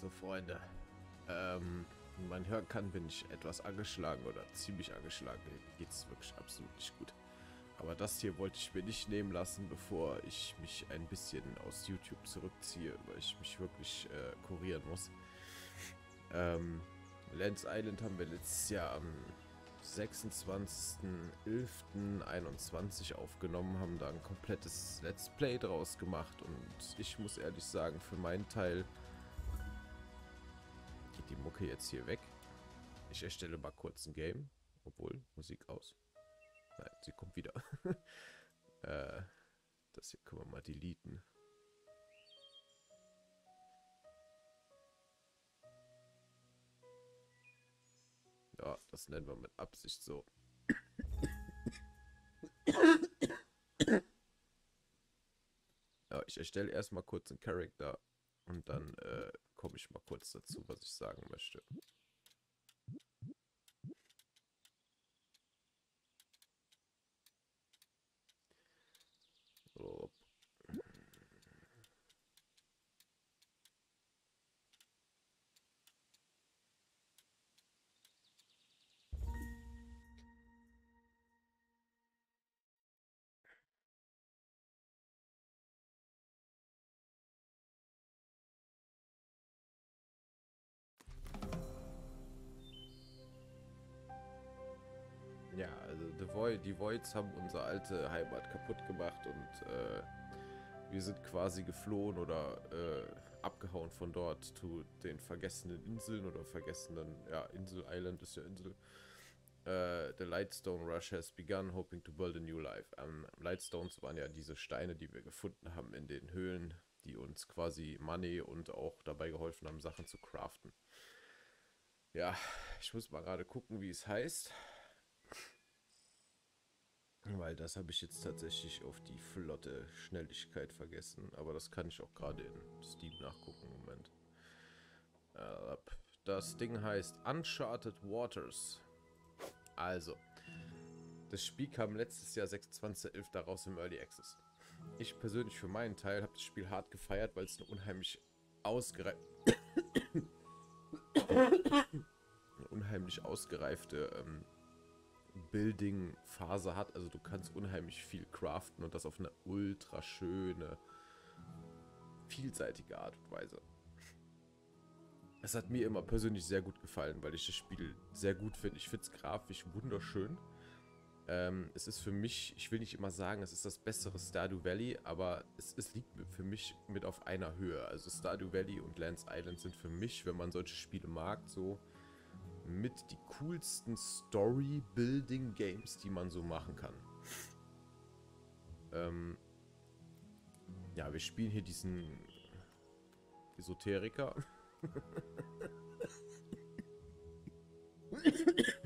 So, Freunde. Ähm, wie man hören kann, bin ich etwas angeschlagen oder ziemlich angeschlagen. Geht es wirklich absolut nicht gut. Aber das hier wollte ich mir nicht nehmen lassen, bevor ich mich ein bisschen aus YouTube zurückziehe, weil ich mich wirklich äh, kurieren muss. Ähm, Lance Island haben wir letztes Jahr am 26.11.21 aufgenommen, haben da ein komplettes Let's Play draus gemacht und ich muss ehrlich sagen, für meinen Teil geht die Mucke jetzt hier weg. Ich erstelle mal kurz ein Game, obwohl Musik aus. Nein, sie kommt wieder. äh, das hier können wir mal deleten. Ja, das nennen wir mit Absicht so. Ja, ich erstelle erstmal kurz einen Charakter und dann äh, komme ich mal kurz dazu, was ich sagen möchte. Void, die Voids haben unsere alte Heimat kaputt gemacht und äh, wir sind quasi geflohen oder äh, abgehauen von dort zu den vergessenen Inseln oder vergessenen, ja, Insel Island ist ja Insel. Uh, the Lightstone Rush has begun, hoping to build a new life. Um, Lightstones waren ja diese Steine, die wir gefunden haben in den Höhlen, die uns quasi Money und auch dabei geholfen haben, Sachen zu craften. Ja, ich muss mal gerade gucken, wie es heißt. Weil das habe ich jetzt tatsächlich auf die flotte Schnelligkeit vergessen. Aber das kann ich auch gerade in Steam nachgucken. Moment. Äh, Das Ding heißt Uncharted Waters. Also, das Spiel kam letztes Jahr 26.11. raus im Early Access. Ich persönlich für meinen Teil habe das Spiel hart gefeiert, weil es eine unheimlich ausgereifte eine unheimlich ausgereifte ähm, Building-Phase hat. Also du kannst unheimlich viel craften und das auf eine ultra schöne, vielseitige Art und Weise. Es hat mir immer persönlich sehr gut gefallen, weil ich das Spiel sehr gut finde. Ich finde es grafisch wunderschön. Ähm, es ist für mich, ich will nicht immer sagen, es ist das bessere Stardew Valley, aber es, es liegt für mich mit auf einer Höhe. Also Stardew Valley und Lance Island sind für mich, wenn man solche Spiele mag, so mit die coolsten Story-Building-Games, die man so machen kann. Ähm, ja, wir spielen hier diesen Esoteriker.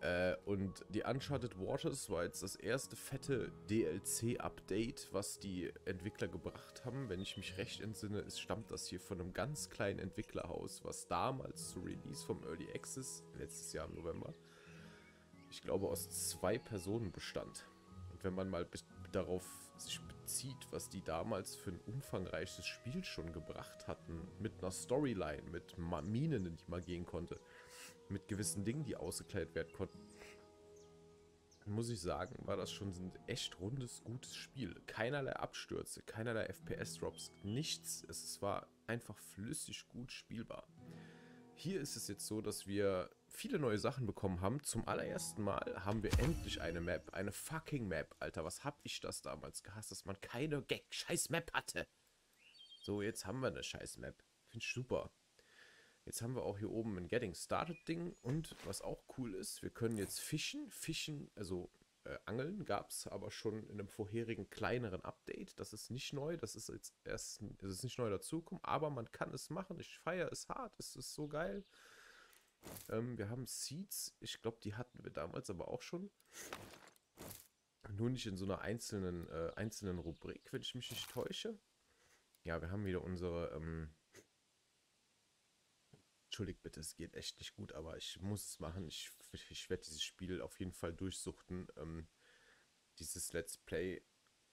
äh, und die Uncharted Waters war jetzt das erste fette DLC-Update, was die Entwickler gebracht haben. Wenn ich mich recht entsinne, es stammt das hier von einem ganz kleinen Entwicklerhaus, was damals zu Release vom Early Access, letztes Jahr im November, ich glaube aus zwei Personen bestand. Und wenn man mal darauf sich bezieht, was die damals für ein umfangreiches Spiel schon gebracht hatten, mit einer Storyline, mit Minen, in die man gehen konnte, mit gewissen Dingen, die ausgekleidet werden konnten, muss ich sagen, war das schon ein echt rundes, gutes Spiel. Keinerlei Abstürze, keinerlei FPS-Drops, nichts. Es war einfach flüssig gut spielbar. Hier ist es jetzt so, dass wir viele neue Sachen bekommen haben. Zum allerersten Mal haben wir endlich eine Map. Eine fucking Map. Alter, was hab ich das damals gehasst, dass man keine scheiß Map hatte. So, jetzt haben wir eine scheiß Map. Finde ich super. Jetzt haben wir auch hier oben ein Getting Started Ding. Und was auch cool ist, wir können jetzt fischen. Fischen, also äh, Angeln gab es aber schon in einem vorherigen kleineren Update. Das ist nicht neu. Das ist jetzt erst, es ist nicht neu dazugekommen. Aber man kann es machen. Ich feiere es hart. Es ist so geil. Ähm, wir haben Seeds. Ich glaube, die hatten wir damals aber auch schon. Nur nicht in so einer einzelnen, äh, einzelnen Rubrik, wenn ich mich nicht täusche. Ja, wir haben wieder unsere. Ähm Entschuldigt bitte, es geht echt nicht gut, aber ich muss es machen. Ich, ich werde dieses Spiel auf jeden Fall durchsuchten. Ähm, dieses Let's Play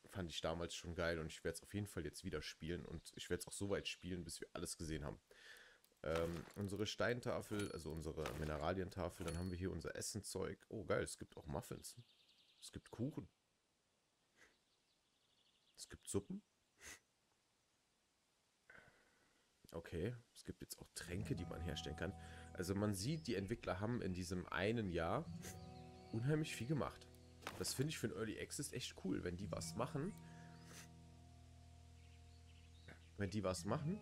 fand ich damals schon geil und ich werde es auf jeden Fall jetzt wieder spielen und ich werde es auch so weit spielen, bis wir alles gesehen haben. Ähm, unsere Steintafel, also unsere Mineralientafel. Dann haben wir hier unser Essenzeug. Oh, geil, es gibt auch Muffins. Es gibt Kuchen. Es gibt Suppen. Okay, es gibt jetzt auch Tränke, die man herstellen kann. Also man sieht, die Entwickler haben in diesem einen Jahr unheimlich viel gemacht. Das finde ich für ein Early Access echt cool, wenn die was machen. Wenn die was machen,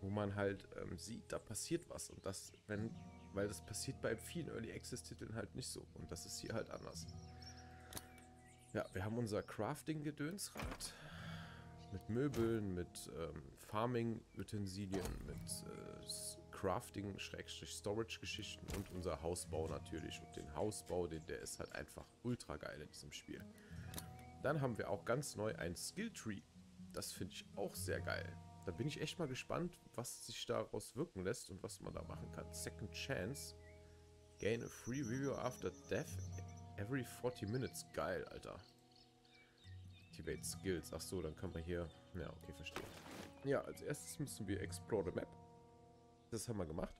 wo man halt ähm, sieht, da passiert was. Und das, wenn, weil das passiert bei vielen Early Access Titeln halt nicht so. Und das ist hier halt anders. Ja, wir haben unser Crafting-Gedönsrad. Mit Möbeln, mit ähm, Farming-Utensilien, mit äh, Crafting, Storage-Geschichten und unser Hausbau natürlich. Und den Hausbau, den, der ist halt einfach ultra geil in diesem Spiel. Dann haben wir auch ganz neu ein Skill-Tree. Das finde ich auch sehr geil. Da bin ich echt mal gespannt, was sich daraus wirken lässt und was man da machen kann. Second Chance. Gain a free review after death every 40 minutes. Geil, Alter. Activate Skills. Ach so, dann kann man hier... Ja, okay, verstehe. Ja, als erstes müssen wir Explore the Map. Das haben wir gemacht.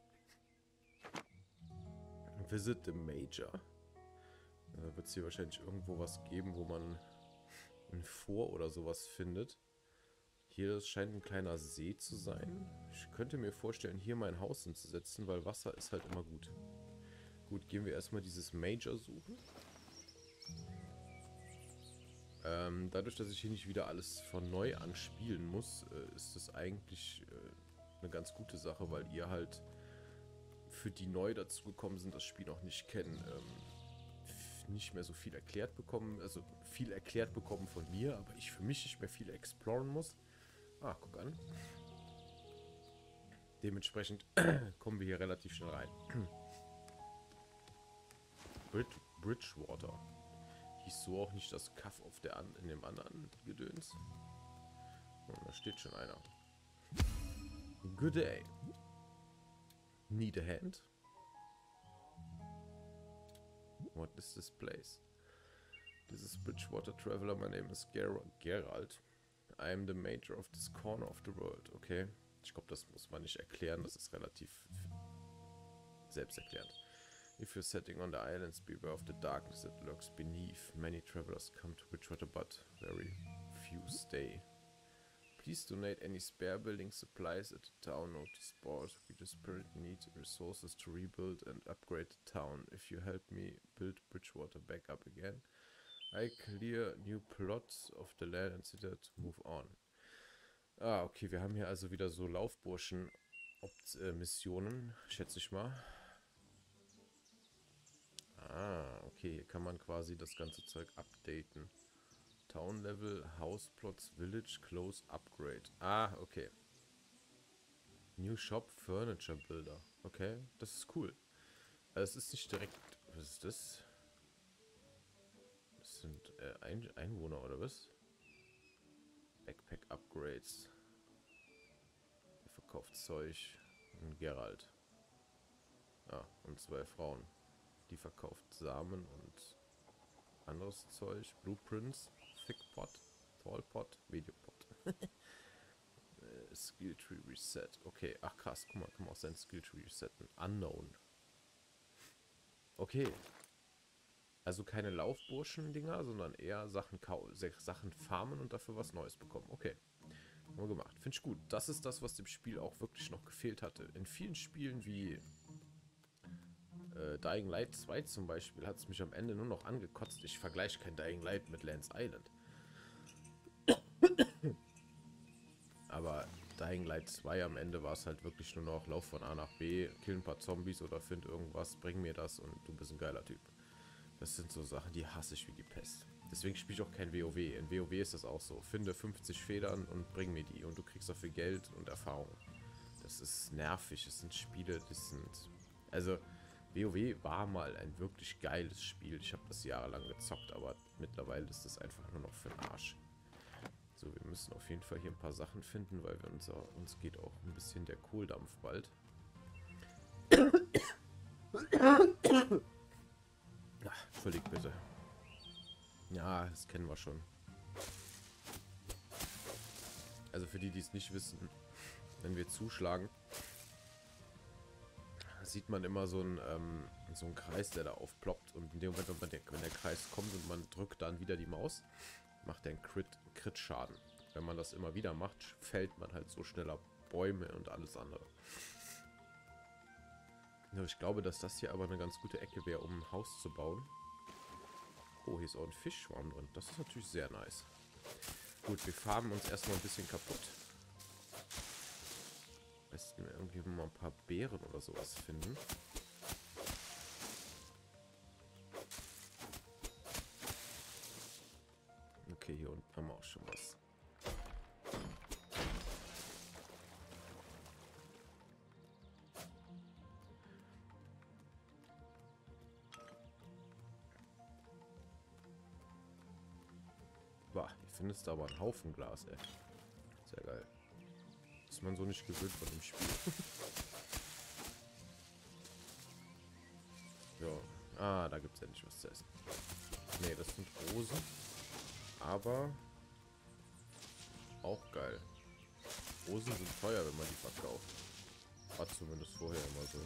Visit the Major. Da wird es hier wahrscheinlich irgendwo was geben, wo man ein Vor oder sowas findet. Hier scheint ein kleiner See zu sein. Ich könnte mir vorstellen, hier mein Haus hinzusetzen, weil Wasser ist halt immer gut. Gut, gehen wir erstmal dieses Major suchen. Ähm, dadurch, dass ich hier nicht wieder alles von neu an spielen muss, äh, ist das eigentlich äh, eine ganz gute Sache, weil ihr halt für die neu dazugekommen sind, das Spiel noch nicht kennen, ähm, nicht mehr so viel erklärt bekommen, also viel erklärt bekommen von mir, aber ich für mich nicht mehr viel exploren muss. Ah, guck an. Dementsprechend kommen wir hier relativ schnell rein. Bridgewater. Hieß so auch nicht das Kaff auf der an in dem anderen Gedöns. Oh, da steht schon einer. Good day. Need a hand? What is this place? This is Bridgewater Traveler. My name is Ger Gerald. I am the major of this corner of the world. Okay. Ich glaube, das muss man nicht erklären. Das ist relativ selbsterklärend. If you're setting on the islands, beware of the darkness that lurks beneath. Many travelers come to Bridgewater, but very few stay. Please donate any spare building supplies at the town notice board. We desperately need resources to rebuild and upgrade the town. If you help me build Bridgewater back up again, I clear new plots of the land and consider to move on. Ah, okay, wir haben hier also wieder so Laufburschen-Missionen, schätze ich mal. Ah, okay, hier kann man quasi das ganze Zeug updaten. Town Level, House Plots, Village, Close, Upgrade. Ah, okay. New Shop, Furniture Builder. Okay, das ist cool. Also es ist nicht direkt... Was ist das? Das sind äh, Ein Einwohner, oder was? Backpack Upgrades. Er verkauft Zeug. Und Gerald. Ah, und zwei Frauen. Die verkauft Samen und anderes Zeug. Blueprints, Thickpot, Tallpot, Videopot. äh, Skilltree Reset. Okay, ach krass, guck mal, kann man auch sein Skilltree resetten. Unknown. Okay. Also keine Laufburschen-Dinger, sondern eher Sachen, Sachen farmen und dafür was Neues bekommen. Okay. Haben wir gemacht. Finde ich gut. Das ist das, was dem Spiel auch wirklich noch gefehlt hatte. In vielen Spielen wie äh, Dying Light 2 zum Beispiel hat es mich am Ende nur noch angekotzt. Ich vergleiche kein Dying Light mit Lance Island. Aber Dying Light 2 am Ende war es halt wirklich nur noch Lauf von A nach B, kill ein paar Zombies oder find irgendwas, bring mir das und du bist ein geiler Typ. Das sind so Sachen, die hasse ich wie die Pest. Deswegen spiele ich auch kein WoW. In WoW ist das auch so. Finde 50 Federn und bring mir die und du kriegst dafür Geld und Erfahrung. Das ist nervig. Es sind Spiele, das sind... Also, WoW war mal ein wirklich geiles Spiel. Ich habe das jahrelang gezockt, aber mittlerweile ist das einfach nur noch für den Arsch. So, wir müssen auf jeden Fall hier ein paar Sachen finden, weil wir uns, uns geht auch ein bisschen der Kohldampf bald. Ach, entschuldigt bitte. Ja, das kennen wir schon. Also für die, die es nicht wissen, wenn wir zuschlagen, sieht man immer so einen, ähm, so einen Kreis, der da aufploppt. Und in dem Moment, wenn, der, wenn der Kreis kommt und man drückt dann wieder die Maus, macht der einen Crit, Crit-Schaden. Wenn man das immer wieder macht, fällt man halt so schneller Bäume und alles andere. Ich glaube, dass das hier aber eine ganz gute Ecke wäre, um ein Haus zu bauen. Oh, hier ist auch ein Fischschwarm drin. Das ist natürlich sehr nice. Gut, wir farben uns erstmal ein bisschen kaputt. Besten irgendwie mal ein paar Beeren oder sowas finden. Okay, hier unten haben wir auch schon was. Boah, hier findest du aber einen Haufen Glas, ey. Sehr geil. Ist man so nicht gewöhnt von dem Spiel. ja. Ah, da gibt es endlich was zu essen. Ne, das sind Rosen. Aber auch geil. Rosen sind teuer, wenn man die verkauft. War zumindest vorher immer so. So,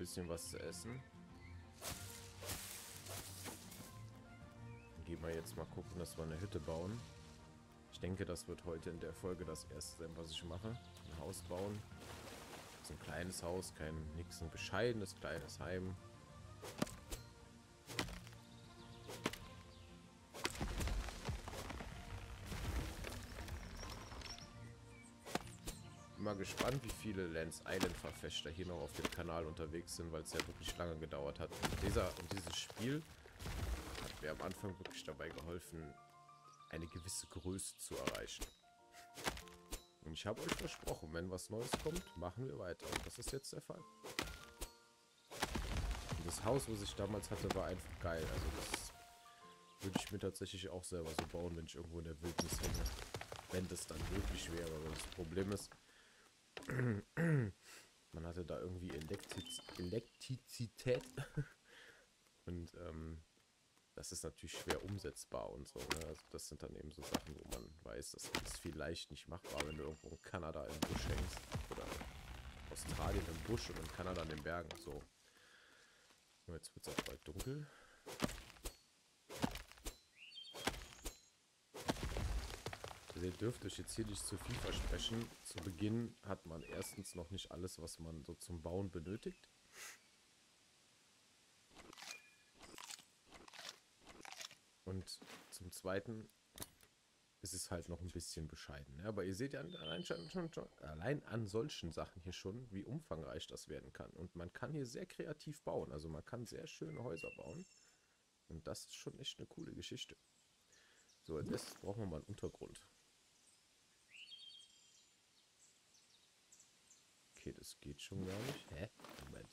bisschen was zu essen. Dann gehen wir jetzt mal gucken, dass wir eine Hütte bauen. Ich denke, das wird heute in der Folge das erste sein, was ich mache. Ein Haus bauen. Das ist ein kleines Haus, kein nix, ein bescheidenes kleines Heim. Gespannt, wie viele Lance Island Verfechter hier noch auf dem Kanal unterwegs sind, weil es ja wirklich lange gedauert hat. Und, dieser, und dieses Spiel hat mir am Anfang wirklich dabei geholfen, eine gewisse Größe zu erreichen. Und ich habe euch versprochen, wenn was Neues kommt, machen wir weiter. Und das ist jetzt der Fall. Und das Haus, was ich damals hatte, war einfach geil. Also das würde ich mir tatsächlich auch selber so bauen, wenn ich irgendwo in der Wildnis hänge. Wenn das dann möglich wäre. Aber das Problem ist, man hatte da irgendwie Elektriz Elektrizität. und ähm, das ist natürlich schwer umsetzbar und so. Ne? Also das sind dann eben so Sachen, wo man weiß, das ist vielleicht nicht machbar, wenn du irgendwo in Kanada im Busch hängst. Oder Australien im Busch und in Kanada in den Bergen. So. Jetzt wird es auch bald dunkel. Also ihr dürft euch jetzt hier nicht zu viel versprechen. Zu Beginn hat man erstens noch nicht alles, was man so zum Bauen benötigt. Und zum Zweiten ist es halt noch ein bisschen bescheiden. Ja, aber ihr seht ja allein, schon, schon, schon, allein an solchen Sachen hier schon, wie umfangreich das werden kann. Und man kann hier sehr kreativ bauen. Also man kann sehr schöne Häuser bauen. Und das ist schon echt eine coole Geschichte. So, als erstes brauchen wir mal einen Untergrund. Okay, das geht schon gar nicht. Hä? Moment.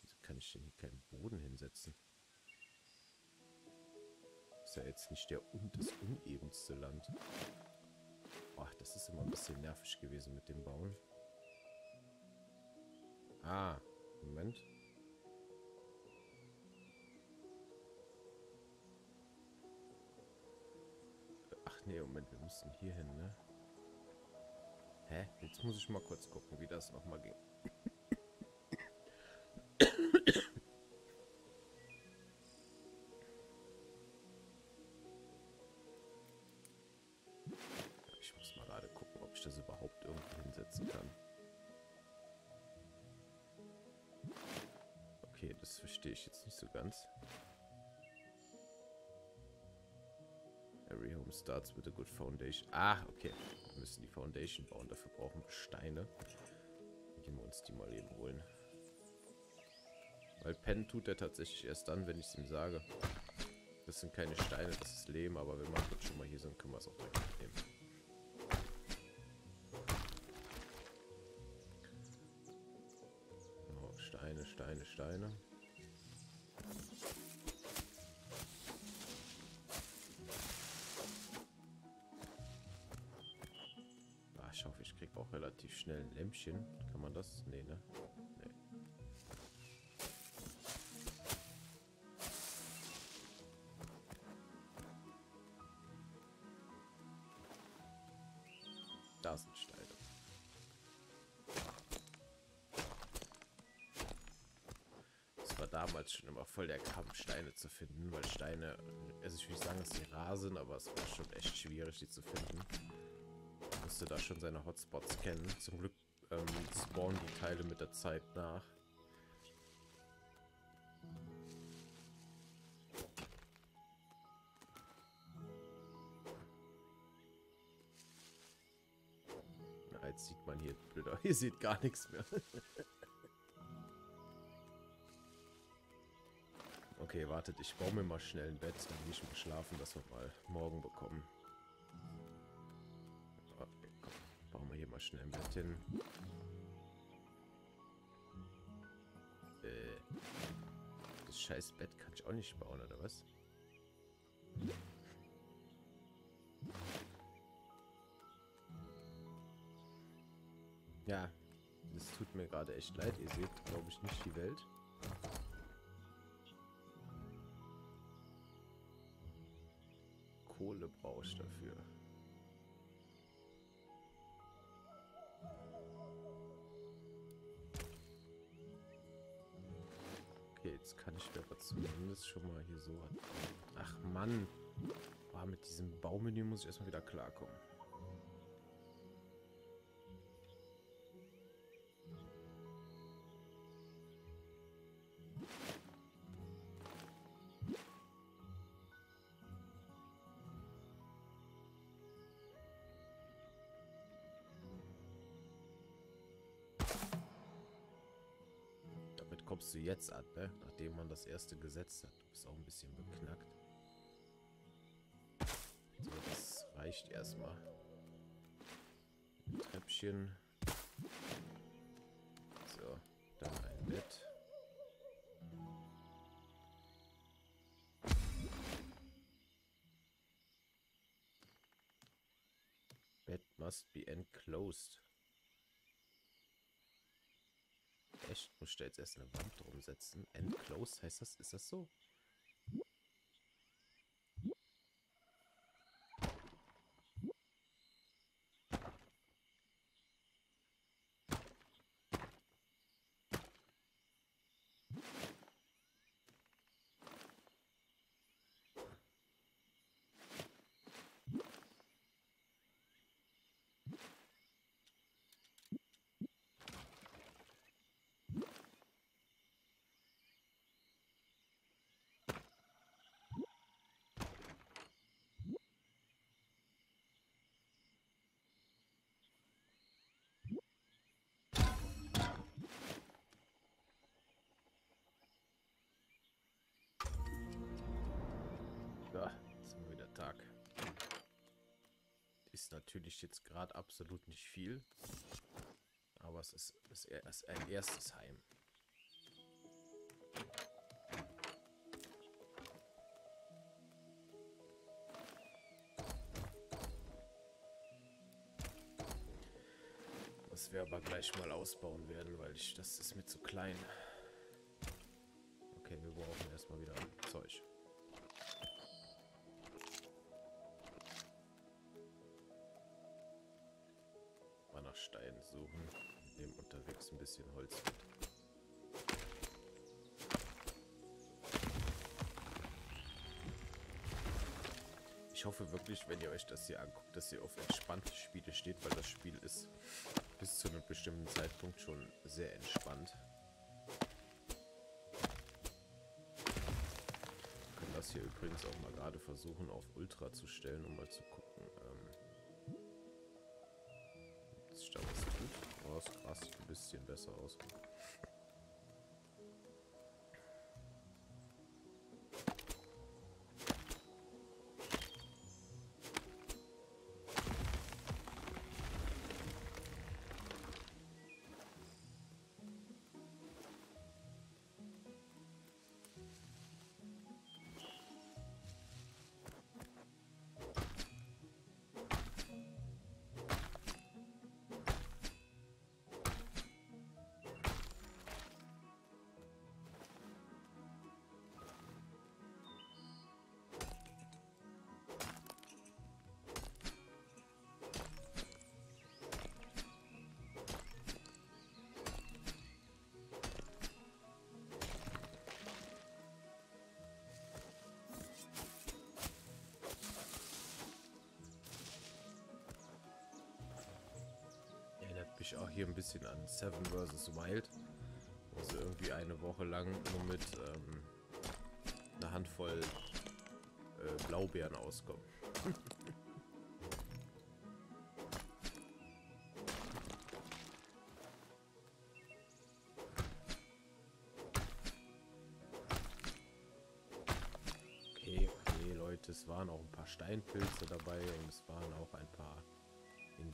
Wieso kann ich denn hier keinen Boden hinsetzen? Ist ja jetzt nicht der un das unebenste Land. Boah, das ist immer ein bisschen nervig gewesen mit dem Bauen. Ah, Moment. Ach nee, Moment, wir müssen hier hin, ne? Hä? Jetzt muss ich mal kurz gucken, wie das nochmal ging. Ich muss mal gerade gucken, ob ich das überhaupt irgendwo hinsetzen kann. Okay, das verstehe ich jetzt nicht so ganz. Every home starts with a good foundation. Ah, okay wir müssen die Foundation bauen. Dafür brauchen wir Steine. Gehen wir uns die mal eben holen. Weil Pen tut er tatsächlich erst dann, wenn ich es ihm sage. Das sind keine Steine, das ist Lehm, aber wir machen das schon mal hier, so können wir es auch direkt nehmen. Oh, Steine, Steine, Steine. Ich hoffe, ich krieg auch relativ schnell ein Lämpchen. Kann man das? Nee, ne? Nee. Da sind Steine. Es war damals schon immer voll der Kampf, Steine zu finden, weil Steine, also ich will nicht sagen, dass sie rar sind, aber es war schon echt schwierig, die zu finden. Musste da schon seine Hotspots kennen. Zum Glück ähm, spawnen die Teile mit der Zeit nach. Na, jetzt sieht man hier blöder. Hier sieht gar nichts mehr. okay, wartet, ich baue mir mal schnell ein Bett, gehe ich mal schlafen, dass wir mal morgen bekommen. Mal schnell ein hin. Äh, das scheiß Bett kann ich auch nicht bauen, oder was? Ja, das tut mir gerade echt leid. Ihr seht, glaube ich, nicht die Welt. Jetzt kann ich mir aber zumindest schon mal hier so... Ach Mann! Ah, mit diesem Baumenü muss ich erstmal wieder klarkommen. Jetzt an, ne? Nachdem man das erste gesetzt hat. Du bist auch ein bisschen beknackt. So, das reicht erstmal. Ein Treppchen. So, dann ein Bett. Bed must be enclosed. Echt? Muss ich da jetzt erst eine Wand drum setzen? Enclosed heißt das? Ist das so? Ist natürlich jetzt gerade absolut nicht viel. Aber es ist, es ist ein erstes Heim. Was wir aber gleich mal ausbauen werden, weil ich das ist mir zu klein. Okay, wir brauchen erstmal wieder Zeug. Suchen. Nehmen unterwegs ein bisschen Holz mit. Ich hoffe wirklich, wenn ihr euch das hier anguckt, dass ihr auf entspannte Spiele steht, weil das Spiel ist bis zu einem bestimmten Zeitpunkt schon sehr entspannt. Wir können das hier übrigens auch mal gerade versuchen auf Ultra zu stellen, um mal zu gucken. Sieht ein bisschen besser aus. Mich auch hier ein bisschen an Seven vs. Wild. Wo sie irgendwie eine Woche lang nur mit ähm, einer Handvoll äh, Blaubeeren auskommen.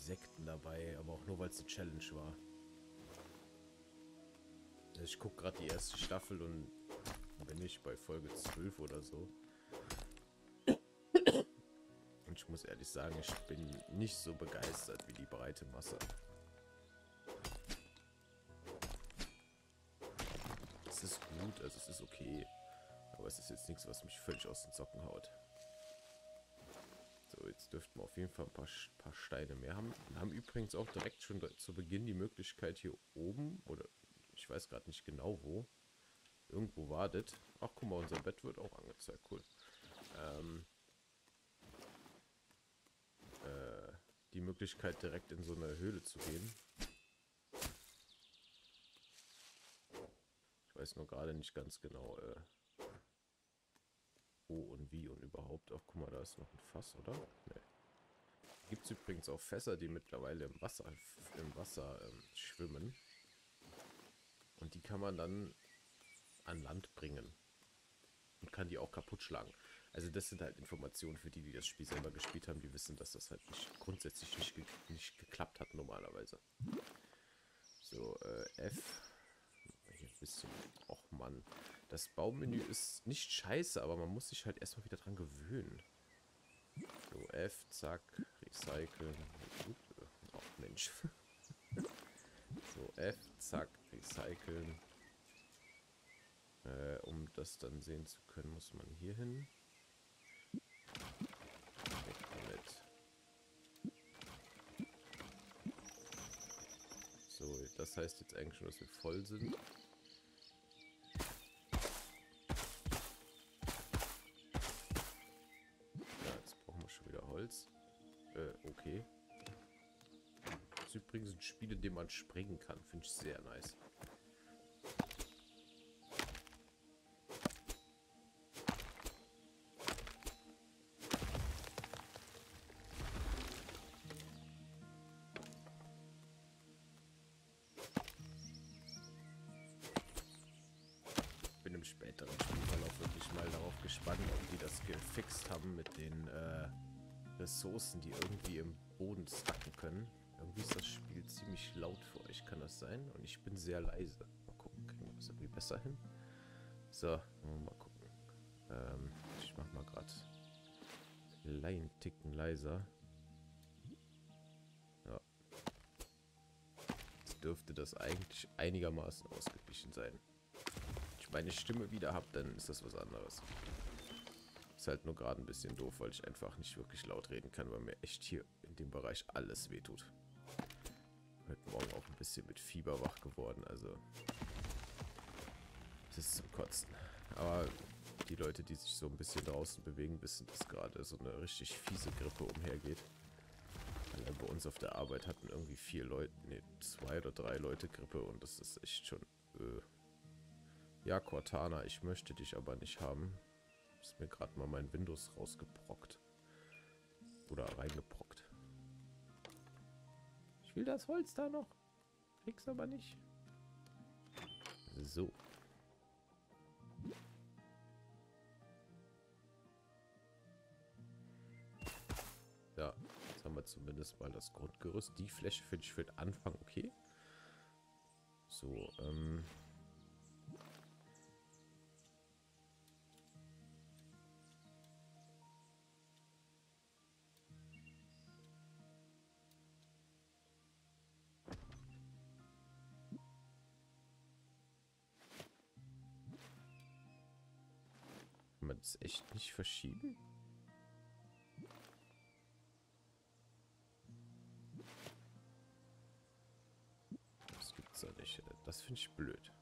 Insekten dabei, aber auch nur, weil es eine Challenge war. Also ich gucke gerade die erste Staffel und bin ich bei Folge 12 oder so. Und ich muss ehrlich sagen, ich bin nicht so begeistert wie die breite Masse. Es ist gut, also es ist okay. Aber es ist jetzt nichts, was mich völlig aus den Socken haut. Jetzt dürften wir auf jeden Fall ein paar, paar Steine mehr haben. Wir haben übrigens auch direkt schon zu Beginn die Möglichkeit hier oben, oder ich weiß gerade nicht genau wo, irgendwo wartet. Ach, guck mal, unser Bett wird auch angezeigt, cool. Ähm, äh, die Möglichkeit direkt in so eine Höhle zu gehen. Ich weiß nur gerade nicht ganz genau, äh, wo und wie und überhaupt. Ach, guck mal, da ist noch ein Fass, oder? Nee. Gibt es übrigens auch Fässer, die mittlerweile im Wasser, im Wasser ähm, schwimmen. Und die kann man dann an Land bringen. Und kann die auch kaputt schlagen. Also das sind halt Informationen für die, die das Spiel selber gespielt haben. Die wissen, dass das halt nicht, grundsätzlich nicht, nicht geklappt hat normalerweise. So, äh, F. Bisschen. Och Mann. Das Baumenü ist nicht scheiße, aber man muss sich halt erstmal wieder dran gewöhnen. So, F, zack, recyceln. Oh, Mensch. so, F, zack, recyceln. Äh, um das dann sehen zu können, muss man hier hin. So, das heißt jetzt eigentlich schon, dass wir voll sind. Holz. Äh, okay. Das ist übrigens ein Spiel, in dem man springen kann. Finde ich sehr nice. Sehr leise. Mal gucken, kriegen wir das irgendwie besser hin? So, mal gucken. Ähm, ich mach mal gerade kleinen Ticken leiser. Ja. Jetzt dürfte das eigentlich einigermaßen ausgeglichen sein. Wenn ich meine Stimme wieder habe, dann ist das was anderes. Ist halt nur gerade ein bisschen doof, weil ich einfach nicht wirklich laut reden kann, weil mir echt hier in dem Bereich alles wehtut. Heute Morgen auch ein bisschen mit Fieber wach geworden, also das ist zum Kotzen. Aber die Leute, die sich so ein bisschen draußen bewegen, wissen, dass gerade so eine richtig fiese Grippe umhergeht. Allein bei uns auf der Arbeit hatten irgendwie vier Leute, ne, zwei oder drei Leute Grippe und das ist echt schon... Äh ja, Cortana, ich möchte dich aber nicht haben. Ist mir gerade mal mein Windows rausgebrockt. Oder reingebrockt. Will das Holz da noch. Krieg's aber nicht. So. Ja, jetzt haben wir zumindest mal das Grundgerüst. Die Fläche finde ich für den Anfang okay. So, ähm... echt nicht verschieben? Das gibt's ja nicht. Das finde ich blöd.